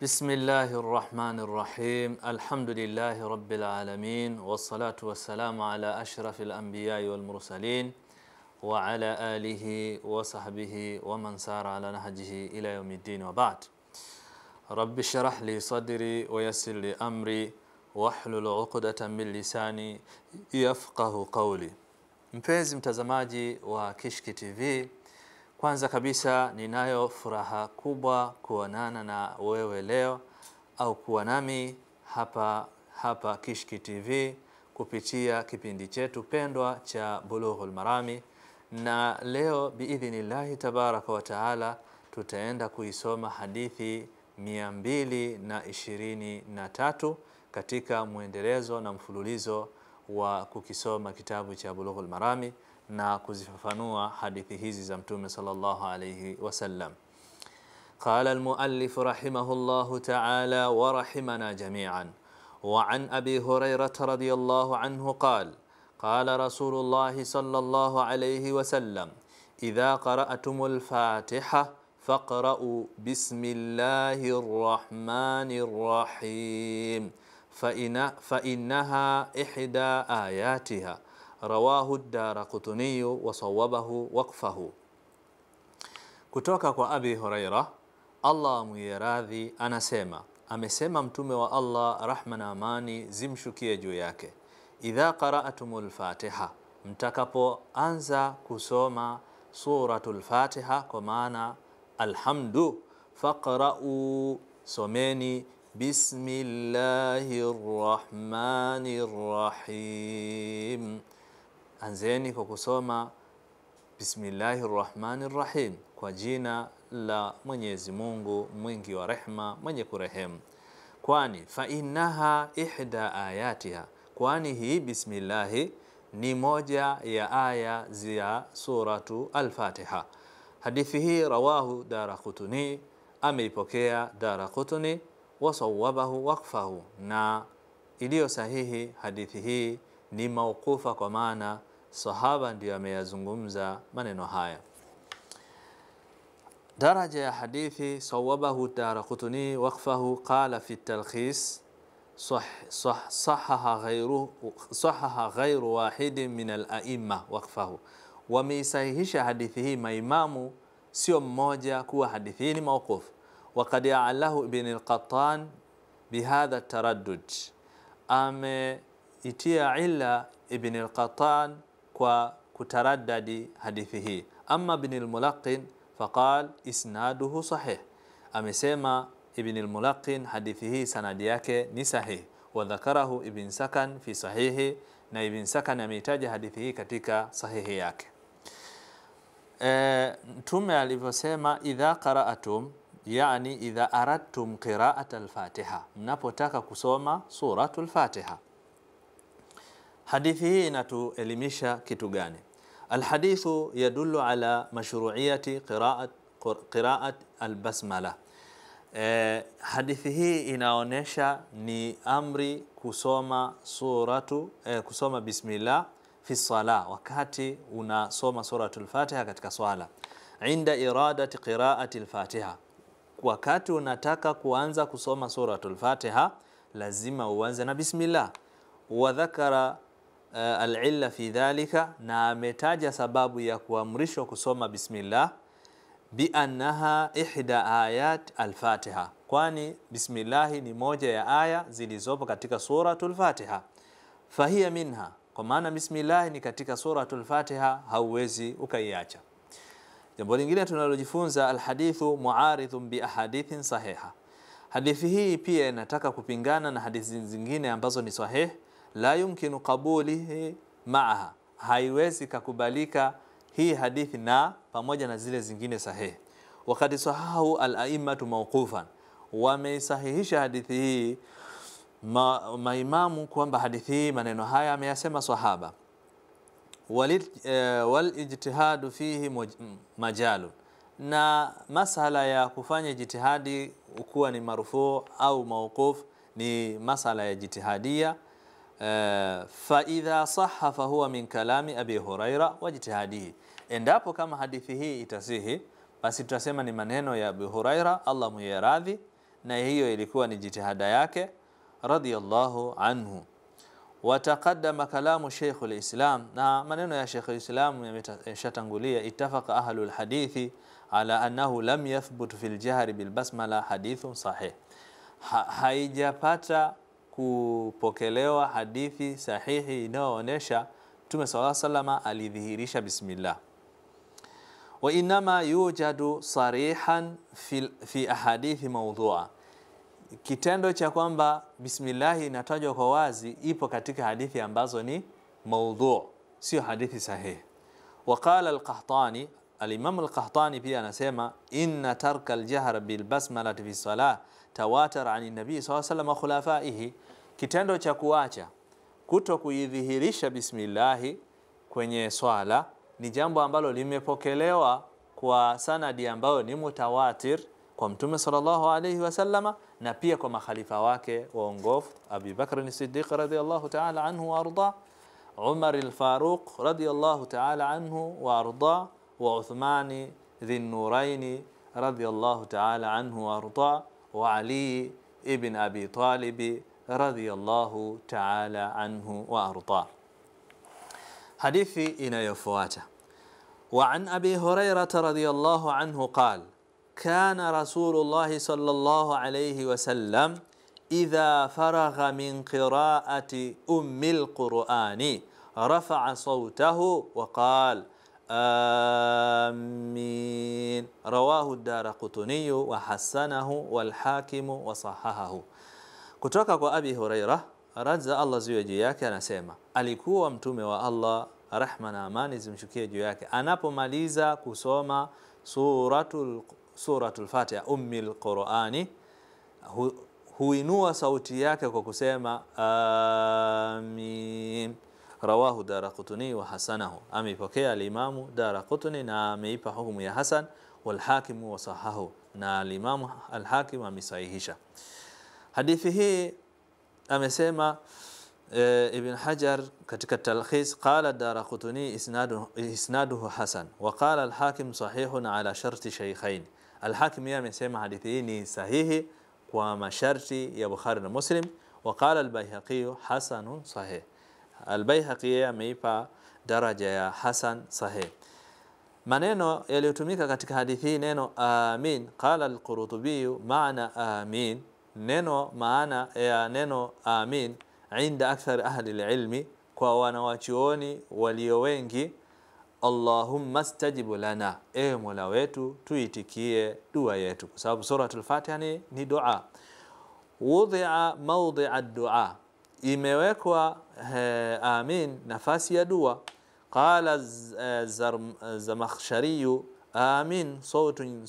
بسم الله الرحمن الرحيم. الحمد لله رب العالمين والصلاة والسلام على أشرف الأنبياء والمرسلين. وعلى آله وصحبه ومن سار على نهجه إلى يوم الدين وبعد رب اشرح لي صدري ويسر لي أمري واحلل عقدة من lisani yafqahu qawli. Mpenzi mtazamaji wa Kishki TV, kwanza kabisa ninayo furaha kubwa kuonana na wewe leo au kuwa nami hapa hapa Kishki TV kupitia kipindi chetu pendwa cha Bulughul Marami, na leo biidhnillahi tabaraka wa taala tutaenda kuisoma hadithi mia mbili na ishirini na tatu katika mwendelezo na mfululizo wa kukisoma kitabu cha Bulughul Marami na kuzifafanua hadithi hizi za Mtume sallallahu alayhi wasallam. Qala almuallif rahimahullahu ta'ala wa rahimana jami'an wa an Abi Hurairah قال رسول الله صلى الله عليه وسلم إذا قرأتم الفاتحة فاقرأوا بسم الله الرحمن الرحيم فإن فإنها إحدى آياتها. رواه الدار قطني وصوبه وقفه. كتوكا أبي هريرة الله Allah أنا سيما. anasema, amesema mtume wa Allah, rahma na amani zimshukie idha qara'tumul fatiha mtakapoanza kusoma suratul fatiha kwa maana alhamdu faqra'u someni Bismillahir Rahmanir Rahim. Anzeni kwa kusoma Bismillahir Rahmanir Rahim kwa jina la Mwenyezi Mungu mwingi wa rehma mwenye kurehemu. Kwani fa innaha ihda ayatiha, kwani hii bismillahi ni moja ya aya za suratu Alfatiha. Hadithi hii rawahu Daraqutni, ameipokea Daraqutni wasawabahu wakfahu, na iliyo sahihi hadithi hii ni mauqufa, kwa maana sahaba ndiyo ameyazungumza maneno haya. Daraja ya hadithi sawabahu Daraqutni wakfahu, qala fi talkhis sahaha ghairu, sahaha ghairu wahidin min al-aimma wakfahu, wameisahihisha hadithi hii maimamu sio mmoja kuwa hadithi hii ni mauqufu Wakad alahu Ibn al-Qattan bihadha taraddud, ameitia illa Ibn al-Qattan kwa kutaraddadi hadithi hii. Amma Ibn al-Mulaqin faqal isnaduhu sahih, amesema Al-Mulaqin hadithi hii sanadi yake ni sahih. Wa dhakarahu Ibn Sakan fi sahihi, na Ibn Sakan ameitaja hadithi hii katika sahihi yake. Mtume e, alivyosema idha qara'atum Yani, idha aradtum qiraat al-Fatiha, mnapotaka kusoma suratul Fatiha. Hadithi hii inatuelimisha kitu gani? Alhadithu yadullu ala mashru'iyati qiraat qiraat albasmala. E, hadithi hii inaonyesha ni amri kusoma suratu e, kusoma bismillah fi sala, wakati unasoma suratul Fatiha katika swala, inda iradati qiraati al-Fatiha wakati unataka kuanza kusoma suratul Fatiha lazima uanze na bismillah. Wa dhakara uh, alilla fi dhalika, na ametaja sababu ya kuamrishwa kusoma bismillah bi annaha ihda ayat al-Fatiha, kwani bismillahi ni moja ya aya zilizopo katika suratul Fatiha. Fahiya minha, kwa maana bismillahi ni katika suratul Fatiha, hauwezi ukaiacha. Jambo lingine tunalojifunza, alhadithu muaridhun bi ahadithin sahiha. Hadithi hii pia inataka kupingana na hadithi zingine ambazo ni sahih, la yumkinu qabulihi maaha, haiwezi kakubalika hii hadithi na pamoja na zile zingine sahihi. Wakati sahahu al-a'immatu mawqufan, wameisahihisha hadithi hii ma, maimamu kwamba hadithi hii maneno haya ameyasema sahaba walijtihadu fihi majalu, na masala ya kufanya jitihadi ukuwa ni marufuu au mauquf ni masala ya jitihadia. Uh, fa idha sahha fahuwa min kalami abi huraira wa jitihadihi, endapo kama hadithi hii itasihi, basi tutasema ni maneno ya Abu huraira, Allah mwenye radhi, na hiyo ilikuwa ni jitihada yake radhiyallahu anhu. Wataqaddama kalamu Sheikh al-Islam, na maneno ya Sheikh al-Islam yameshatangulia. Ittafaqa ahlu al-hadithi ala annahu lam yathbut fi al-jahri bil basmala hadithun sahih, ha, haijapata kupokelewa hadithi sahihi inayoonyesha Mtume sallallahu alayhi wasallam alidhihirisha bismillah. Wa inama yujadu sarihan fi, fi ahadithi maudhua, kitendo cha kwamba bismillahi inatajwa kwa wazi ipo katika hadithi ambazo ni maudhu, sio hadithi sahihi. Waqala al-Qahtani, al-Imam al-Qahtani pia anasema inna tarka al-jahr bil basmalati fi salah tawatar an nabi sallallahu alayhi wasallam khulafaihi, kitendo cha kuacha kuto kuidhihirisha bismillahi kwenye swala ni jambo ambalo limepokelewa kwa sanadi ambayo ni mutawatir kwa Mtume sallallahu alayhi wasallama na pia kwa makhalifa wake waongofu Abi Bakr Siddiq radhiyallahu ta'ala anhu wa arda, Umar al-Faruq radhiyallahu ta'ala anhu wa arda, wa Uthmani Dhinnuraini radhiyallahu ta'ala anhu wa arda, wa Ali ibn Abi Talib radhiyallahu ta'ala anhu wa arda. Hadithi inayofuata وعن أبي هريرة رضي الله عنه قال كان رسول الله صلى الله عليه وسلم إذا فرغ من قراءة أم القرآن رفع صوته وقال آمين. رواه الدار قطني وحسنه والحاكم وصححه. كتوكا ابي هريره رجز الله زوجي يا كان سيما الله rahma na amani zimshukie juu yake anapomaliza kusoma suratul Suratul Fatiha ummil Qurani hu, huinua sauti yake kwa kusema amin. Rawahu Daraqutni wa hasanahu, ameipokea alimamu Daraqutni na ameipa hukumu ya hasan, walhakimu wasahahu, na alimamu alhakim amesahihisha hadithi hii. Amesema e, Ibn Hajar katika talkhis, qala Daraqutni isnaduhu, isnaduhu hasan wa qala alhakim sahihun ala sharti shaykhain Alhakim yeye amesema hadithi hii ni sahihi kwa masharti ya Bukhari na Muslim. Wa qala Albayhaqi hasanun sahih. Albayhaqi yeye ameipa daraja ya hasan sahih. Maneno yaliyotumika katika hadithi hii neno amin, qala Alqurtubi maana amin, neno maana ya neno amin inda akthar ahli lilmi, kwa wanawachuoni walio wengi Allahumma stajibu lana, ewe Mola wetu tuitikie dua yetu, kwa sababu suratul Fatiha ni, ni dua. Wudhia maudhia dua, imewekwa he, amin nafasi ya dua. Qala Zamakhshariyu amin sautun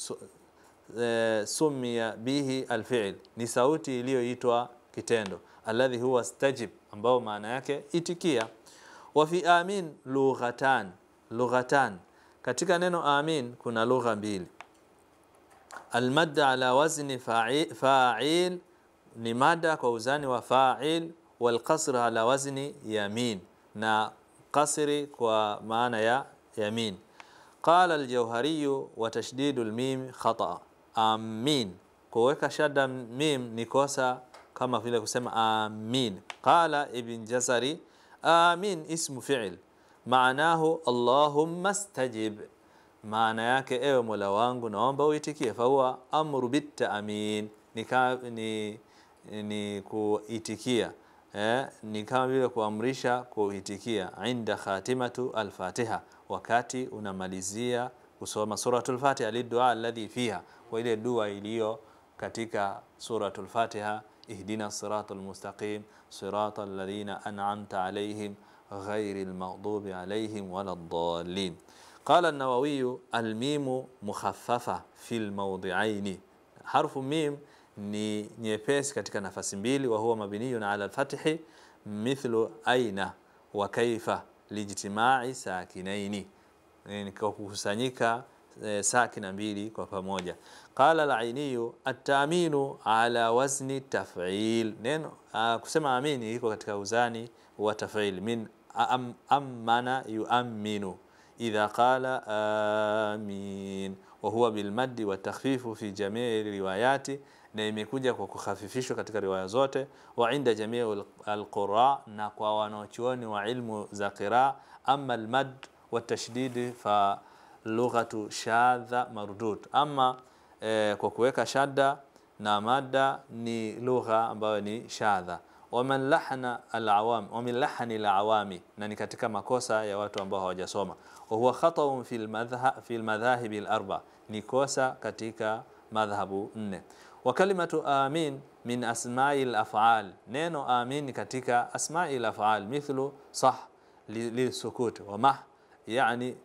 summiya bihi alfi'l, ni sauti iliyoitwa kitendo, alladhi huwa stajib, ambao maana yake itikia. Wa fi amin lughatan lughatan katika neno amin kuna lugha mbili. Almadda ala wazni fa'il ni mada kwa uzani wa fa'il, walqasr ala wazni yamin, na qasri kwa maana ya yamin. Qala aljawhari wa tashdidu almim khata. Amin, kuweka shadda mim ni kosa kama vile kusema amin. Qala ibn Jazari amin ismu fi'il maanahu allahumma stajib, maana yake ewe mola wangu naomba uitikie. Fahuwa amru bitamin, ni, ni, ni kuitikia eh, ni kama vile kuamrisha kuitikia. Inda khatimatu alfatiha, wakati unamalizia kusoma suratul Fatiha, lidua alladhi fiha, kwa ile dua iliyo katika suratul Fatiha, ihdina siratal mustaqim siratal ladhina an'amta alayhim ghairi lmaghdubi alaihim wala ddallin. Qala Nawawiyu almimu mukhaffafa fi lmawdhiaini, harfu mim ni nyepesi katika nafasi mbili. Wa huwa mabniyun ala lfathi mithlu aina wa kaifa lijtimai sakinaini, kwa kukusanyika e, sakina mbili kwa pamoja. Qala al-Ainiyu at-ta'minu ala wazni taf'il, neno a, kusema amini iko katika uzani wa taf'il. Min am, amana yu'minu idha qala amin. Wa huwa bilmaddi wa takhfifu fi jamii riwayati, na imekuja kwa kukhafifishwa katika riwaya zote. Wa inda jamii alqura, na kwa wanaochuoni wa ilmu za qiraa. Ama almad wa tashdidi fa lughatu shadha mardud, ama eh, kwa kuweka shadda na madda ni lugha ambayo ni shadha. ومن لحن العوام ومن لحن العوام نني كاتيكا ماكوسا يا واتو امبو هوجا وهو خطا في المذهب في المذاهب الاربع نيكوسا كاتيكا مذهب ن وكلمه امين من اسماء الافعال نينو امين كاتيكا اسماء الافعال مثل صح للسكوت ومح يعني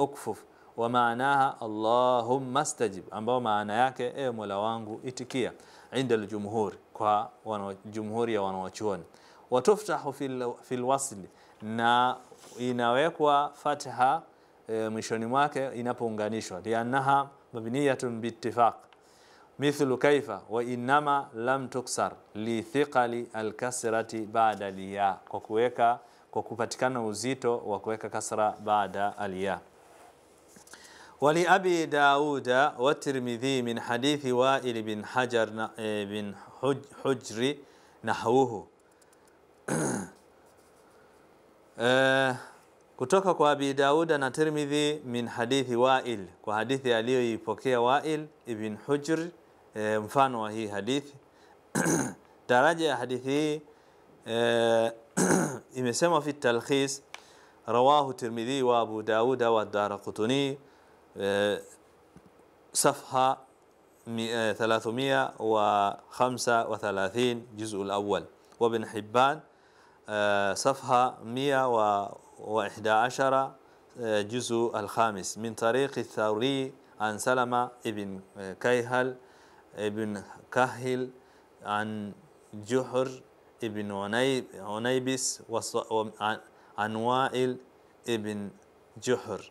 اكفف wa maanaha allahumma stajib, ambao maana yake e Mola wangu itikia. Inda aljumhur, kwa jumhuri ya wanawachuoni. Watuftahu fi lwasli, na inawekwa fatha e, mwishoni mwake inapounganishwa. Liannaha mabniyatun biittifaq mithlu kaifa wa innama lam tuksar lithiqali alkasrati baada liya, kwa kuweka kwa kupatikana uzito wa kuweka kasra baada aliya. Hadithi Wail bin Hajar na, e, bin huj, Hujri nahwuhu e, kutoka kwa Abi Dauda na Tirmidhi min hadithi Wail, kwa hadithi aliyoipokea Wail ibn Hujr e, mfano wa hii hadithi daraja ya hadithi hii e, imesema fi talkhis rawahu Tirmidhi wa Abu Dauda wa Daraqutni صفحة 335 جزء الأول. وابن حبان آه، صفحة 111 آه، جزء الخامس. من طريق الثوري عن سلمة ابن كيهل ابن كهل عن جحر ابن عنيبس عن وائل ابن جحر.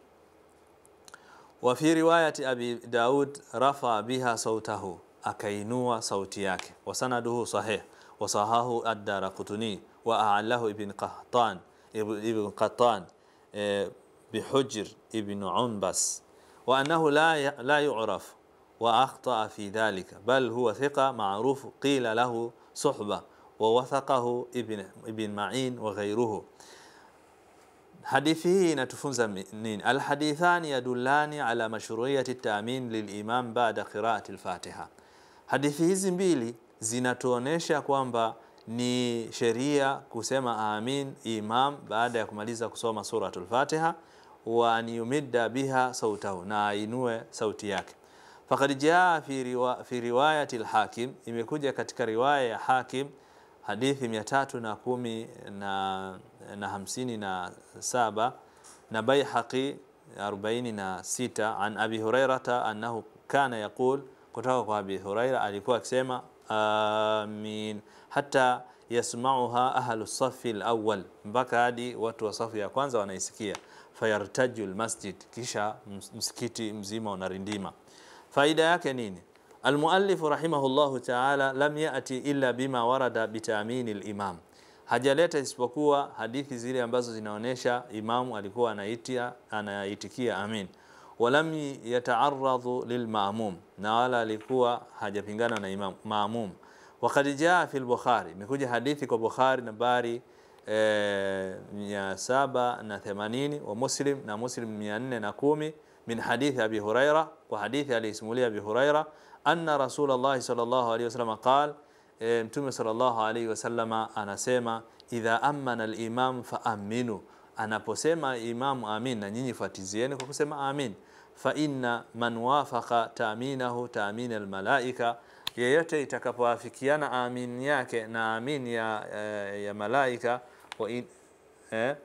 Wa fi riwayati Abi Daud rafa biha sautahu, akainua sauti yake. Wa sanaduhu sahih wa sahahu ad-Daraqutni wa a'allahu ibn Qahtan ibn Qattan bihujr ibn Unbas wa annahu la la yu'raf wa akhta'a fi dhalika bal huwa thiqa ma'ruf qila lahu suhba wa wathaqahu ibn ibn Ma'in wa ghayruhu. Hadithi hii inatufunza nini? Alhadithani yadullani ala mashruiyati tamin lilimam baada qiraati lfatiha. Hadithi hizi mbili zinatuonesha kwamba ni sheria kusema amin imam baada ya kumaliza kusoma suratul Fatiha, wa an yumidda biha sautahu, na ainue sauti yake. Fakad jaa fi riwayati lhakim, imekuja katika riwaya ya Hakim hadithi mia tatu na kumi na, na hamsini na saba na Baihaqi arobaini na sita an Abi Hurairata annahu kana yaqul, kutoka kwa Abi Huraira alikuwa akisema amin hata yasmauha ahlu safi lawal, mpaka hadi watu wa safu ya kwanza wanaisikia. Fayartaju lmasjid, kisha msikiti mzima unarindima. Faida yake nini? Almuallifu rahimahullahu taala lam yati illa bima warada bitamini limam, hajaleta isipokuwa hadithi zile ambazo zinaonyesha imamu alikuwa anaitia anaitikia amin. Walam yataaradhu lilmamum, na wala alikuwa hajapingana na imam maamum. Wakad jaa fi lbukhari, imekuja hadithi kwa Bukhari nambari saba na themanini wa Muslim na Muslim mia nne na kumi min hadithi Abi Huraira, kwa hadithi aliisimulia Abi Huraira anna Rasulullah sallallahu alaihi wasallam qal, e, Mtume sallallahu alaihi wasallam anasema idha amana al-imam fa aminu, anaposema imamu amin na nyinyi fuatizieni kwa kusema amin. Fa inna man wafaqa ta'minahu tamina al-malaika, yeyote itakapoafikiana amin yake na amin ya, ya malaika wa in, eh,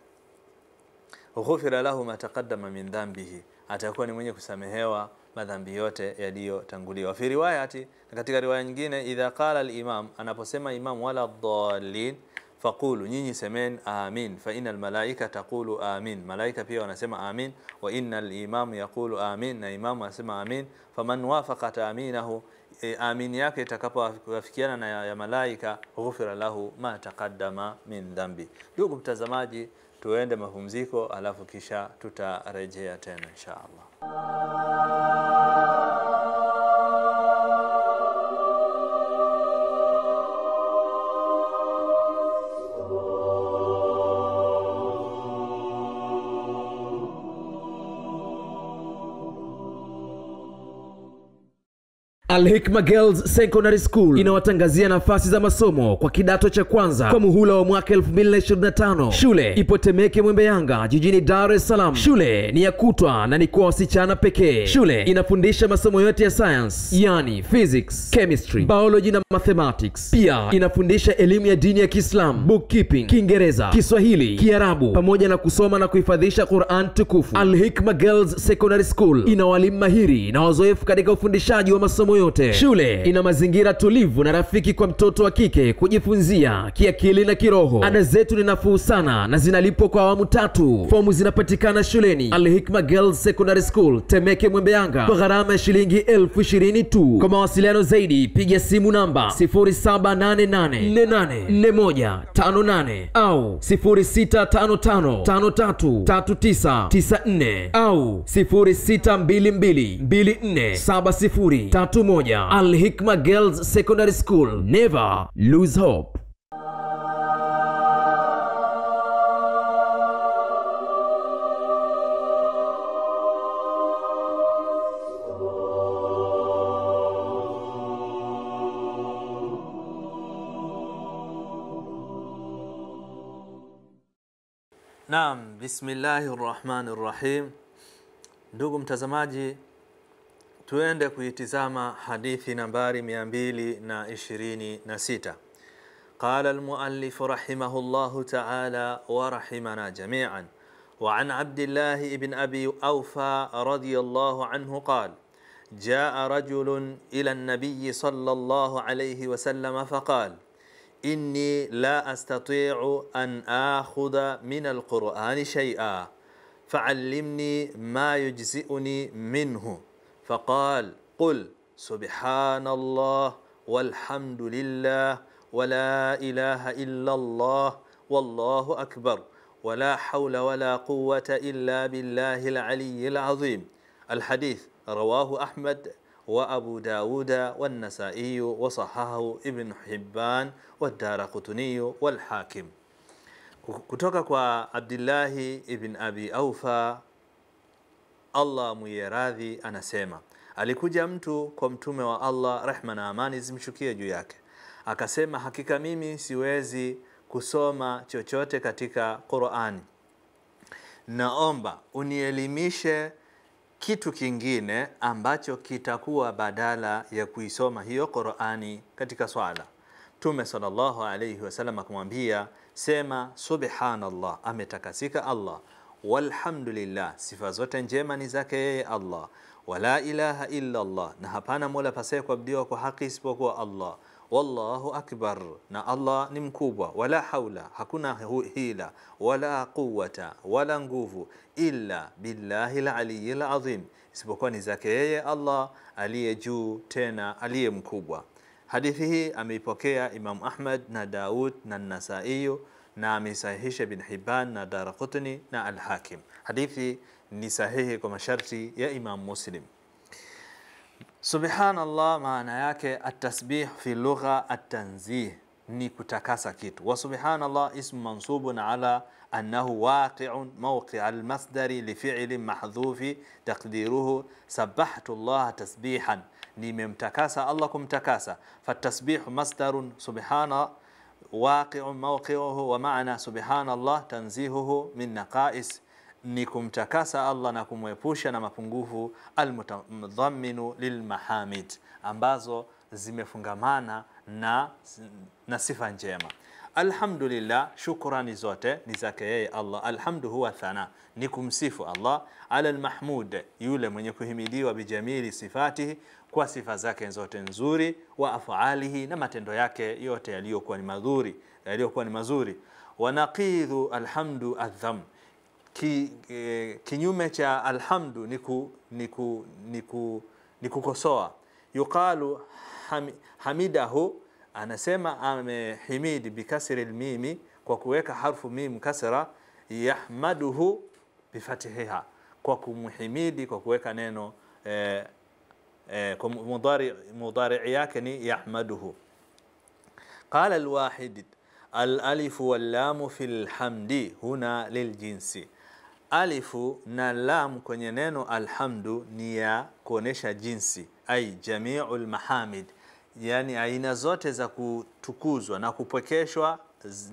ghufira lahu ma taqaddama min dhanbihi, atakuwa ni mwenye kusamehewa madhambi yote yaliyotanguliwa. Fi riwayati, na katika riwaya nyingine, idha qala al-imam, anaposema imam wala dhalin, faqulu, nyinyi semeni amin, fa inna almalaika taqulu amin, malaika pia wanasema amin, wa inna imam yaqulu amin, na imamu anasema amin. Faman wafaqa aminahu e, amin yake itakapowafikiana na ya, ya malaika, ghufira lahu ma taqaddama min dhambi. Ndugu mtazamaji, tuende mapumziko, alafu kisha tutarejea tena insha Allah. Al-Hikma Girls Secondary School inawatangazia nafasi za masomo kwa kidato cha kwanza kwa muhula wa mwaka 2025. Shule ipo Temeke Mwembe Yanga jijini Dar es Salaam. Shule ni ya kutwa na ni kwa wasichana pekee. Shule inafundisha masomo yote ya science, yani physics, chemistry, biology na mathematics. Pia inafundisha elimu ya dini ya Kiislamu, bookkeeping, Kiingereza, Kiswahili, Kiarabu pamoja na kusoma na kuhifadhisha Quran tukufu. Al-Hikma Girls Secondary School ina walimu mahiri na wazoefu katika ufundishaji wa masomo yote. Shule ina mazingira tulivu na rafiki kwa mtoto wa kike kujifunzia kiakili na kiroho. Ada zetu ni nafuu sana na zinalipwa kwa awamu tatu. Fomu zinapatikana shuleni Alhikma Girls Secondary School, Temeke Mwembe Yanga, kwa gharama ya shilingi elfu ishirini tu. Kwa mawasiliano zaidi, piga simu namba 0788484158 au 0655533994 au 0622247031. Al-Hikma Girls Secondary School, never lose hope. Naam, bismillahi rahmani rahim. Ndugu mtazamaji, tuende kuitizama hadithi nambari 226. Qala almuallif rahimahullahu ta'ala wa rahimana jami'an wa an Abdillah ibn Abi Awfa radiyallahu anhu qala جاء رجل إلى النبي صلى الله عليه وسلم فقال إني لا أستطيع أن آخذ من القرآن شيئا فعلمني ما يجزئني منه فقال قل سبحان الله والحمد لله ولا إله إلا الله والله أكبر ولا حول ولا قوة إلا بالله العلي العظيم. الحديث رواه أحمد وأبو داود والنسائي وصححه ابن حبان والدار قطني والحاكم. kutoka kwa Abdillahi ibn Abi Aufa, Allah mwiye radhi, anasema. Alikuja mtu kwa mtume wa Allah, rehma na amani zimshukie juu yake, akasema, hakika mimi siwezi kusoma chochote katika Qur'ani, naomba unielimishe kitu kingine ambacho kitakuwa badala ya kuisoma hiyo Qur'ani katika swala. Mtume sallallahu alayhi wasallam akamwambia, sema subhanallah, ametakasika Allah, walhamdulillah, sifa zote njema ni zake yeye Allah, wala ilaha illa Allah, na hapana mola pasaye kuabudiwa kwa haki isipokuwa Allah, wallahu akbar, na Allah ni mkubwa, wala haula, hakuna hila. Wala quwata wala nguvu illa billahi laliyi lazim, isipokuwa ni zake yeye Allah aliye juu tena aliye mkubwa. Hadithi hii ameipokea Imam Ahmad na Daud na Nasaiyu na ameisahihisha Ibn Hibban na Daraqutni na Al-Hakim. Hadithi ni sahihi kwa masharti ya Imam Muslim. Subhanallah maana yake atasbih fi lugha atanzih, ni kutakasa kitu. Wa subhanallah ismu mansubun ala annahu waqi'un mawqi' almasdari lifi'lin mahdhufi taqdiruhu sabbahtu Allah tasbihan, nimemtakasa Allah kumtakasa. Fatasbihu masdarun subhana waqi'un mawqi'uhu wa maana subhanallah tanzihuhu min naqais ni kumtakasa Allah na kumwepusha na mapungufu almutadhaminu lilmahamid, ambazo zimefungamana na, na sifa njema. Alhamdulillah, shukrani zote ni zake yeye Allah. Alhamdu huwa thana, ni kumsifu Allah ala almahmud, yule mwenye kuhimidiwa bijamili sifatihi, kwa sifa zake zote nzuri, wa afaalihi, na matendo yake yote yaliyokuwa ni madhuri yaliyokuwa ni mazuri. Wa naqidhu alhamdu adham, ki, e, kinyume cha alhamdu ni ku, ni ku, ni ku, ni kukosoa. Yuqalu ham, hamidahu, anasema amehimidi bikasri lmimi, kwa kuweka harfu mim kasra. Yahmaduhu bifatihiha, kwa kumhimidi kwa kuweka neno eh, eh, kwa mudari mudari yake ni yahmaduhu. Qala alwahid alalifu wallamu fi lhamdi huna liljinsi, alifu na lam kwenye neno alhamdu ni ya kuonesha jinsi, ai jamiu lmahamid, yani aina zote za kutukuzwa na kupwekeshwa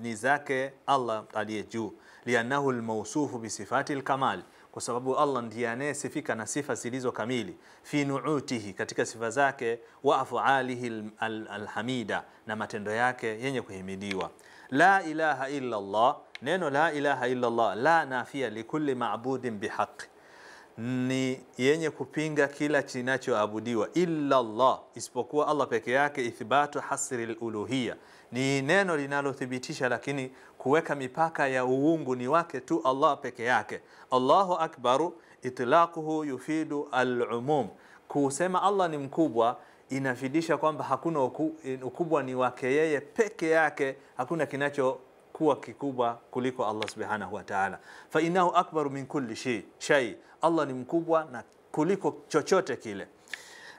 ni zake Allah aliye juu, liannahu lmausufu bisifati lkamal kwa sababu Allah ndiye anayesifika na sifa zilizo kamili, fi nuutihi, katika sifa zake, wa afalihi alhamida, na matendo yake yenye kuhimidiwa. La ilaha illa Allah, neno la ilaha illa Allah, la nafia likulli ma'budin bihaqi, ni yenye kupinga kila kinachoabudiwa illa Allah, isipokuwa Allah peke yake. Ithbatu hasri luluhiya, ni neno linalothibitisha lakini kuweka mipaka ya uungu ni wake tu Allah peke yake. Allahu akbaru itlaquhu yufidu alumum, kusema Allah ni mkubwa inafidisha kwamba hakuna ukubwa ni wake yeye peke yake, hakuna kinachokuwa kikubwa kuliko Allah subhanahu wa ta'ala. Fa innahu akbaru min kulli shay shay, Allah ni mkubwa na kuliko chochote kile.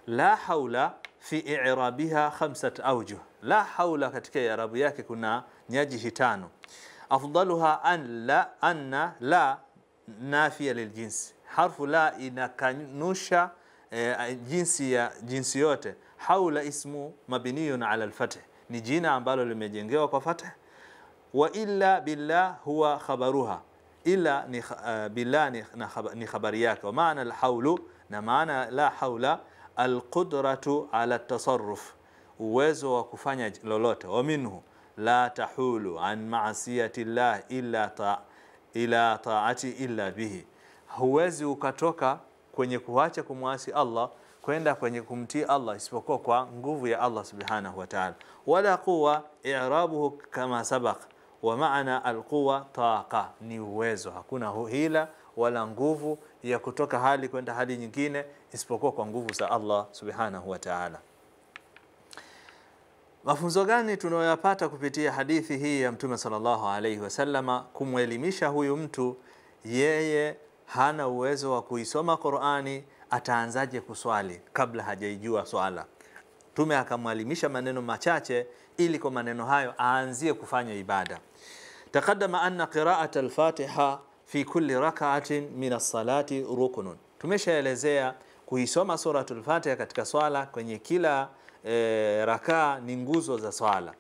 La haula fi i'rabiha khamsat awjuh, la haula katika i'rabu yake kuna nyajihi tano. Afdaluha an la anna la nafia liljinsi, harfu la inakanusha E, jinsi ya jinsi yote. Haula ismu mabniyun ala alfath, ni jina ambalo limejengewa kwa fath. Wa illa billah huwa khabaruha, illa ni uh, billah ni, ni khabari yake. Wa maana alhaulu, na maana la haula alqudratu ala tasarruf, uwezo wa kufanya lolote. Wa minhu la tahulu an maasiyati llah illa ta, ila taati illa bihi, huwezi ukatoka kwenye kuacha kumwasi Allah kwenda kwenye kumtii Allah isipokuwa kwa nguvu ya Allah subhanahu wa ta'ala. Wala quwa i'rabuhu kama sabaq, wa maana alquwa taqa, ni uwezo. Hakuna hila wala nguvu ya kutoka hali kwenda hali nyingine isipokuwa kwa nguvu za Allah subhanahu wa ta'ala. Mafunzo gani tunayoyapata kupitia hadithi hii ya Mtume sallallahu alaihi wasallama? Kumwelimisha huyu mtu yeye hana uwezo wa kuisoma Qur'ani, ataanzaje kuswali kabla hajaijua swala? Mtume akamwalimisha maneno machache ili kwa maneno hayo aanzie kufanya ibada. Taqaddama anna qira'at al-Fatiha fi kulli rak'atin min as-salati ruknun, tumeshaelezea kuisoma suratul Fatiha katika swala kwenye kila e, rakaa ni nguzo za swala.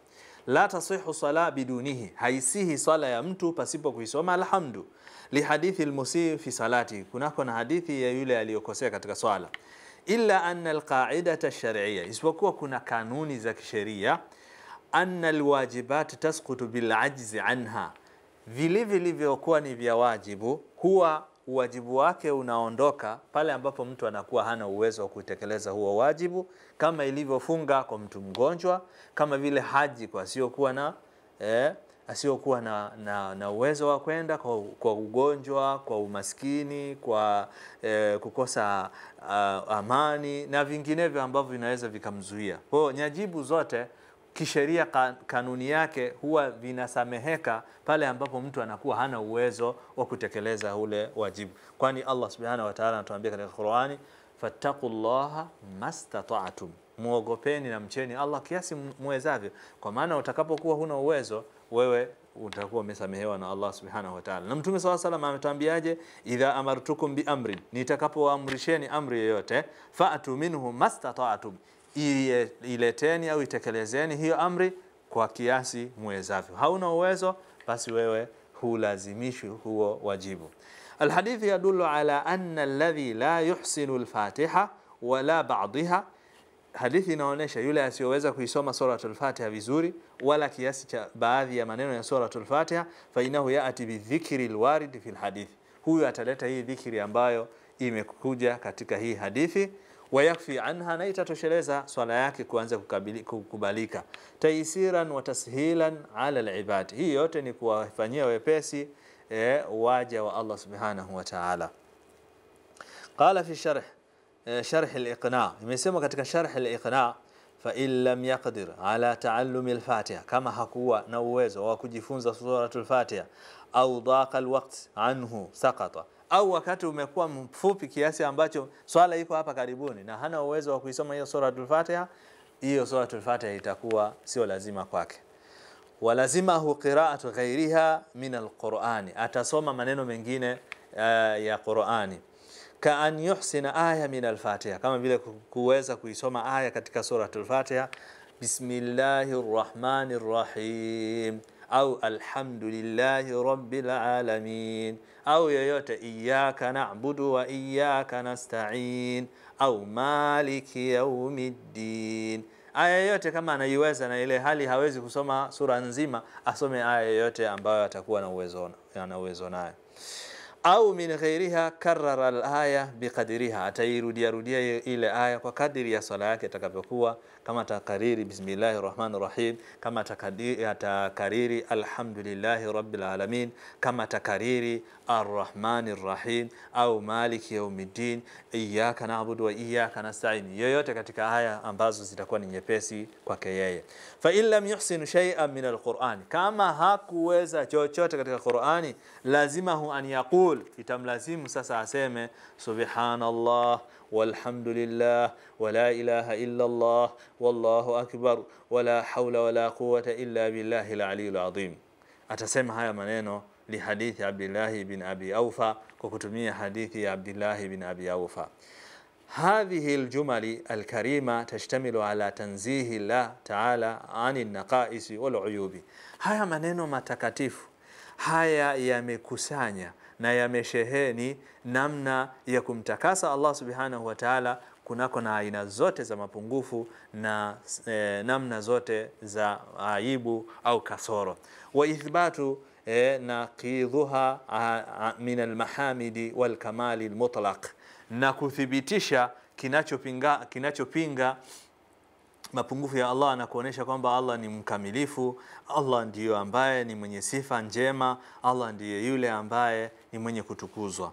La tasihu sala bidunihi, haisihi swala ya mtu pasipo kuisoma alhamdu lihadithi lmusii fi salati, kunako na hadithi ya yule aliyokosea katika swala. Illa anna alqaidata shar'iyya, isipokuwa kuna kanuni za kisheria. Anna alwajibat tasqutu bilajzi anha, vile vilivyokuwa ni vya wajibu huwa uwajibu wake unaondoka pale ambapo mtu anakuwa hana uwezo wa kutekeleza huo wajibu, kama ilivyofunga kwa mtu mgonjwa, kama vile haji kwa asiyokuwa na eh, asiyokuwa na, na, na uwezo wa kwenda kwa, kwa ugonjwa, kwa umaskini, kwa eh, kukosa uh, amani na vinginevyo ambavyo vinaweza vikamzuia. Kwa hiyo nyajibu zote kisheria kanuni yake huwa vinasameheka pale ambapo mtu anakuwa hana uwezo wa kutekeleza ule wajibu, kwani Allah subhanahu wa ta'ala anatuambia katika Qur'ani, fattaqullaha mastata'tum, muogopeni na mcheni Allah kiasi muwezavyo, kwa maana utakapokuwa huna uwezo wewe utakuwa umesamehewa na Allah subhanahu wa ta'ala. Na Mtume swalla salam ametuambiaje? idha amartukum bi amrin, nitakapoamrisheni amri yoyote, fa'tu minhu mastata'tum ileteni au itekelezeni hiyo amri kwa kiasi mwezavyo. Hauna uwezo, basi wewe hulazimishwi huo wajibu. Alhadithi yadullu ala anna alladhi la yuhsinu alfatiha wala badiha. Hadithi inaonyesha yule asiyoweza kuisoma suratul Fatiha vizuri wala kiasi cha baadhi ya maneno ya suratul Fatiha, fa innahu yati bidhikri alwarid fi alhadith, huyu ataleta hii dhikri ambayo imekuja katika hii hadithi wayakfi anha, na itatosheleza swala yake kuanza kukubalika. Taisiran wa tashilan ala alibad, hii yote ni kuwafanyia wepesi e, waja wa Allah subhanahu wa ta'ala. Qala fi sharh eh, sharh al-iqna, imesema katika sharh al-iqna fa in lam yaqdir ala taallumi al-Fatiha, kama hakuwa na uwezo wa kujifunza suratul Fatiha au dhaqa alwaqt anhu saqata, au wakati umekuwa mfupi kiasi ambacho swala iko hapa karibuni na hana uwezo wa kuisoma hiyo suratul Fatiha, hiyo suratul Fatiha itakuwa sio lazima kwake. Walazimahu qiraatu ghairiha min alqurani, atasoma maneno mengine uh, ya Qurani. Ka an yuhsina aya min alfatiha, kama vile kuweza kuisoma aya katika suratul Fatiha, bismillahir rahmanir rahim au alhamdulillahi rabbil alamin au yoyote iyaka na'budu wa iyaka nasta'in au maliki yaumiddin aya yoyote kama anaiweza na ile hali hawezi kusoma sura nzima, asome aya yoyote ambayo atakuwa na uwezo na uwezo nayo. Au min ghairiha karara alaya biqadiriha, atairudia rudia ile aya kwa kadiri ya swala yake itakavyokuwa, kama atakariri bismillahi rahmani rahim, kama atakariri alhamdulillahi rabbil alamin, kama atakariri arrahmani rahim. Au maliki yaumiddin, iyyaka na'budu wa iyyaka nasta'in, yoyote katika haya ambazo zitakuwa ni nyepesi kwake yeye. Fa in lam yuhsin shay'an min alquran, kama hakuweza chochote katika Qurani, lazimahu an yaqul, itamlazimu sasa aseme subhanallah walhamdulillah wala ilaha illa Allah wallahu akbar wala hawla wala quwwata illa billahi al-aliyyil azim. Atasema haya maneno lihadithi Abdillahi bin Abi Aufa, kwa kutumia hadithi ya Abdillahi bin Abi Aufa. هذه الجمل الكريمة تشتمل على تنزيه الله تعالى عن النقائص والعيوب. Haya maneno matakatifu haya yamekusanya na yamesheheni namna ya kumtakasa Allah subhanahu wa ta'ala kunako na aina zote za mapungufu na e, namna zote za aibu au kasoro wa ithbatu e, naqidhuha ah, ah, min almahamidi walkamali almutlaq na kuthibitisha kinachopinga kinachopinga mapungufu ya Allah na kuonesha kwamba Allah ni mkamilifu, Allah ndiyo ambaye ni mwenye sifa njema, Allah ndiye yule ambaye ni mwenye kutukuzwa.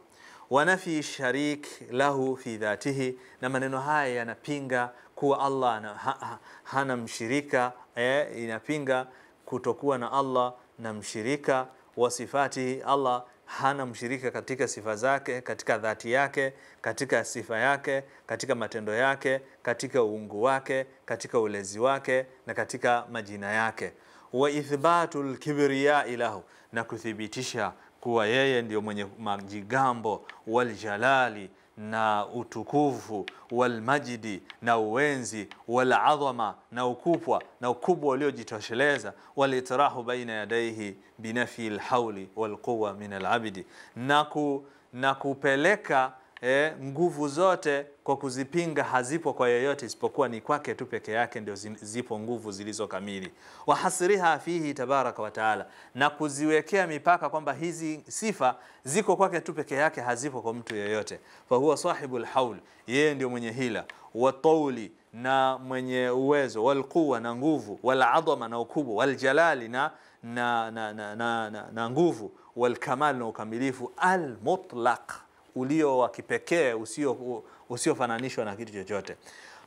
Wanafi sharik lahu fi dhatihi, na maneno haya yanapinga kuwa Allah ana, ha, ha, hana mshirika eh, inapinga kutokuwa na Allah na mshirika wa sifatihi, Allah hana mshirika katika sifa zake, katika dhati yake, katika sifa yake, katika matendo yake, katika uungu wake, katika ulezi wake na katika majina yake. Wa ithbatu lkibriyai lahu, na kuthibitisha kuwa yeye ndio mwenye majigambo, waljalali na utukufu, walmajidi na uwenzi, waladhama na ukubwa na ukubwa uliojitosheleza, walitrahu baina yadaihi binafi lhauli walquwa min alabidi, na, ku, na kupeleka eh, nguvu zote kwa kuzipinga hazipo kwa yeyote isipokuwa ni kwake tu peke yake ndio zipo nguvu zilizo kamili. Wahasriha fihi tabaraka wa taala, na kuziwekea mipaka kwamba hizi sifa ziko kwake tu peke yake, hazipo kwa mtu yeyote. Fahuwa sahibul haul, yeye ndio mwenye hila, watauli na mwenye uwezo, walquwa na nguvu, waladhama na ukubwa, waljalali na, na, na, na, na, na, na nguvu, walkamal na ukamilifu, almutlaq ulio wa kipekee usio usiofananishwa na kitu chochote.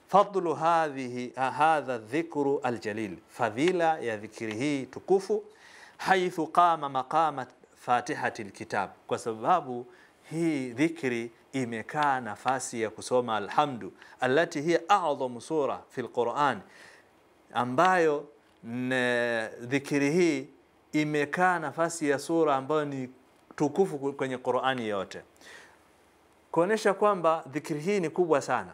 Fadlu hadhihi hadha dhikru aljalil, fadhila ya dhikri hii tukufu, haithu qama maqama fatihati lkitab, kwa sababu hii dhikri imekaa nafasi ya kusoma alhamdu alati hiya a'dhamu sura fi lquran, ambayo dhikri hii imekaa nafasi ya sura ambayo ni tukufu kwenye Qurani yote kuonesha kwamba dhikri hii ni kubwa sana.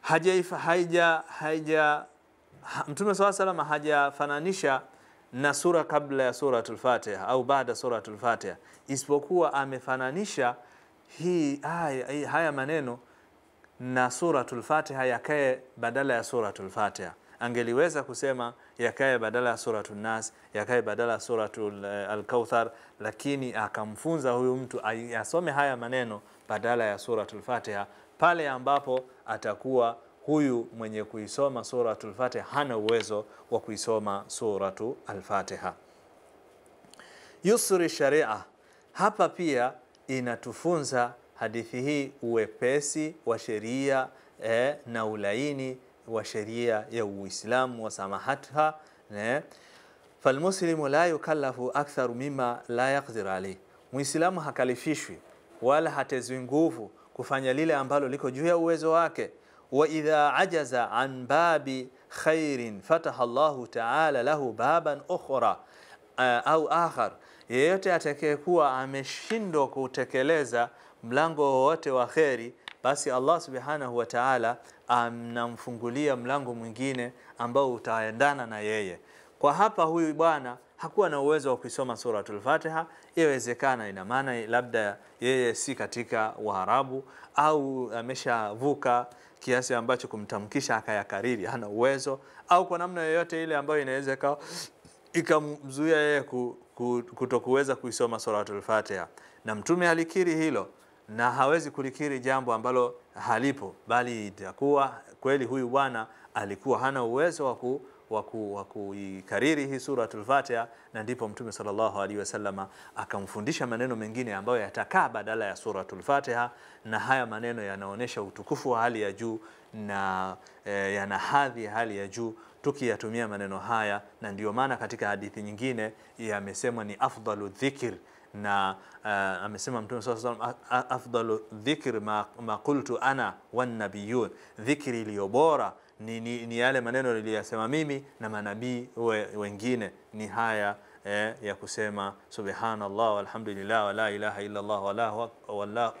Hajaifa, haija, haija, ha, Mtume swalla salam hajafananisha na sura kabla ya suratul Fatiha au baada suratul Fatiha, isipokuwa amefananisha hii haya, haya maneno na suratul Fatiha yakae badala ya suratul Fatiha. Angeliweza kusema yakae badala ya suratu Nas, yakae badala ya suratu Alkauthar, Al-Kauthar, lakini akamfunza huyu mtu asome haya maneno badala ya suratu lfatiha pale ambapo atakuwa huyu mwenye kuisoma suratu lfatiha hana uwezo wa kuisoma suratu alfatiha. Yusri sharia, hapa pia inatufunza hadithi hii uwepesi wa sheria eh, na ulaini wa sheria ya Uislamu wa samahatha ne? Falmuslimu la yukallafu aktharu mima la yaqdir alayh, Muislamu hakalifishwi wala hatezwi nguvu kufanya lile ambalo liko juu ya uwezo wake. Wa idha ajaza an babi khairin fataha Allahu ta'ala lahu baban ukhra uh, au akhar, yeyote atakayekuwa ameshindwa kutekeleza mlango wowote wa kheri, basi Allah subhanahu wa ta'ala anamfungulia mlango mwingine ambao utaendana na yeye. Kwa hapa huyu bwana hakuwa na uwezo wa kuisoma suratul Fatiha. Iwezekana, ina maana labda yeye si katika Waarabu au ameshavuka kiasi ambacho kumtamkisha akayakariri hana uwezo, au kwa namna yoyote ile ambayo inaweza ikawa ikamzuia yeye ku, ku, kutokuweza kuisoma suratul Fatiha, na Mtume alikiri hilo na hawezi kulikiri jambo ambalo halipo, bali itakuwa kweli huyu bwana alikuwa hana uwezo wa ku wa kuikariri hii suratul Fatiha, na ndipo Mtume sallallahu alaihi wasallam akamfundisha maneno mengine ambayo yatakaa badala ya suratul Fatiha, na haya maneno yanaonyesha utukufu wa hali ya juu na e, yana hadhi ya hali ya juu tukiyatumia maneno haya, na ndiyo maana katika hadithi nyingine yamesemwa ni afdalu dhikr na uh, amesema Mtume saa salam afdalu dhikri ma, ma qultu ana wannabiyun dhikri iliyo bora ni, ni, ni yale maneno niliyasema mimi na manabii we, wengine ni haya eh, ya kusema subhanallah walhamdulillah wala ilaha illa Allah wala,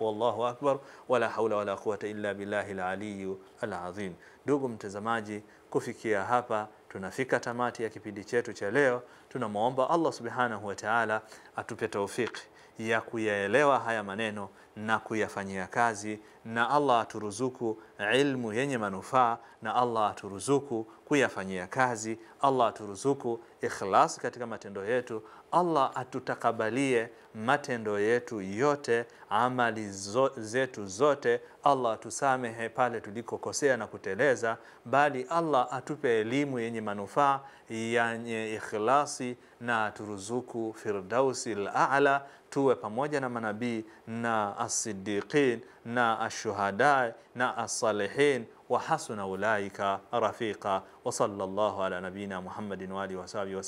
wallahu akbar wala haula wala quwata illa billahi alaliyu alazim. Ndugu mtazamaji, kufikia hapa tunafika tamati ya kipindi chetu cha leo. Tunamwomba Allah subhanahu wa ta'ala atupe taufiki ya kuyaelewa haya maneno na kuyafanyia kazi, na Allah aturuzuku ilmu yenye manufaa, na Allah aturuzuku kuyafanyia kazi. Allah aturuzuku ikhlas katika matendo yetu. Allah atutakabalie matendo yetu yote, amali zo, zetu zote. Allah atusamehe pale tulikokosea na kuteleza, bali Allah atupe elimu yenye manufaa yenye ikhlasi, na turuzuku firdausi al-a'la, tuwe pamoja na manabii na as-siddiqin na ash-shuhada na as-salihin. Wa hasuna ulaika rafiqa. Wa sallallahu ala nabina Muhammadin wa alihi wa sahbihi wa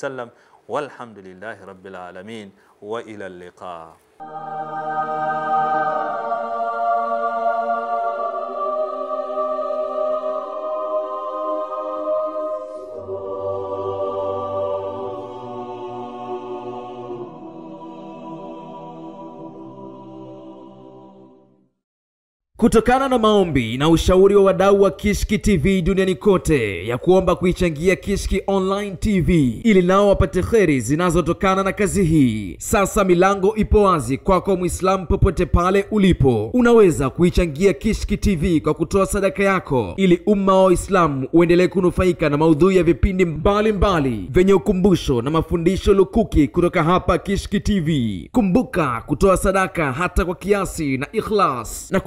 sallam walhamdulillahi rabbil alamin wa ila Kutokana na maombi na ushauri wa wadau wa Kishki TV duniani kote ya kuomba kuichangia Kishki Online TV ili nao wapate kheri zinazotokana na kazi hii, sasa milango ipo wazi kwako Mwislamu popote pale ulipo. Unaweza kuichangia Kishki TV kwa kutoa sadaka yako ili umma wa Waislamu uendelee kunufaika na maudhui ya vipindi mbalimbali vyenye ukumbusho na mafundisho lukuki kutoka hapa Kishki TV. Kumbuka kutoa sadaka hata kwa kiasi na ikhlas na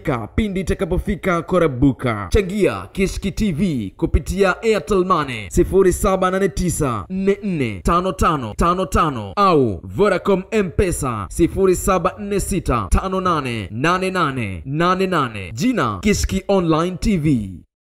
kufurahika pindi itakapofika korabuka. Changia Kishki TV kupitia Airtel Money 0789445555 au Vodacom M-Pesa 0746588888. Jina Kishki Online TV.